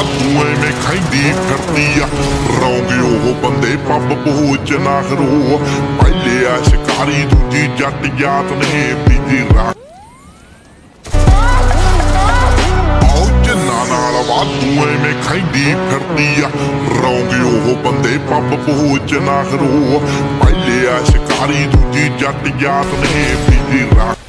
ਵਾਧੂ ਐਵੇਂ ਖੈਂਦੀ ਫਿਰਦੀ ਆ। ਰੌਂਗੇ ਉਹ ਬੰਦੇ ਪੱਬ ਪਹੁੰਚ ਨਾ ਖਰੋ ਪਹਿਲੇ ਆ ਸ਼ਿਕਾਰੀ ਦੂਜੀ ਜੱਟ ਜਾਤ ਨੇ ਬੀਜੀ ਰਾਤ ਆਓ ਨਾਲ ਵਾਧੂ ਐਵੇਂ ਖੈਂਦੀ, ਫਿਰਦੀ ਆ। ਰੌਂਗੇ ਉਹ ਬੰਦੇ ਪੱਬ ਪਹੁੰਚ ਨਾ ਕਰੋ। ਪਹਿਲੇ ਆ ਸ਼ਿਕਾਰੀ ਦੂਜੀ ਜੱਟ ਜਾਤ ਨੇ ਬੀਜੀ ਰਾਤ